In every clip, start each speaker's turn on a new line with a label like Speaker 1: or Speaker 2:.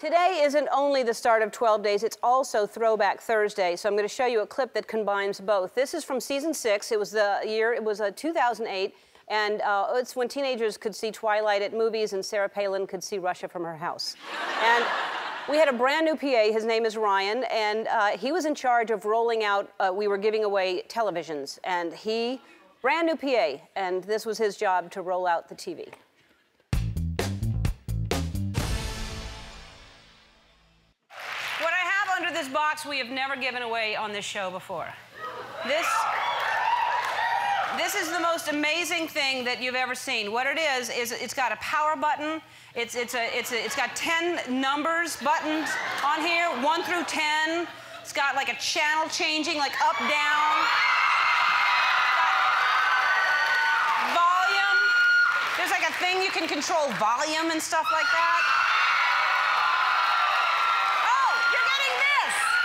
Speaker 1: Today isn't only the start of 12 days, it's also Throwback Thursday. So I'm going to show you a clip that combines both. This is from season six. It was the year, it was uh, 2008. And uh, it's when teenagers could see Twilight at movies and Sarah Palin could see Russia from her house. and we had a brand new PA. His name is Ryan, and uh, he was in charge of rolling out. Uh, we were giving away televisions, and he, brand new PA, and this was his job to roll out the TV. Under this box we have never given away on this show before. This this is the most amazing thing that you've ever seen. What it is is it's got a power button. It's it's a it's a, it's got 10 numbers buttons on here, 1 through 10. It's got like a channel changing like up down. Volume. There's like a thing you can control volume and stuff like that.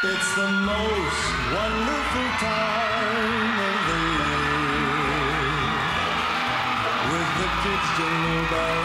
Speaker 2: It's the most wonderful time of the year. With the kids jingle belling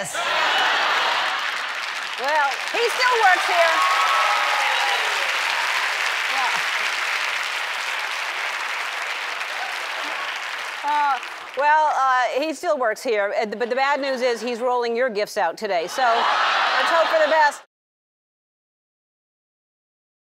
Speaker 1: Well, he still works here. Yeah. Uh, well, uh, he still works here, but the bad news is he's rolling your gifts out today. So let's hope for the best.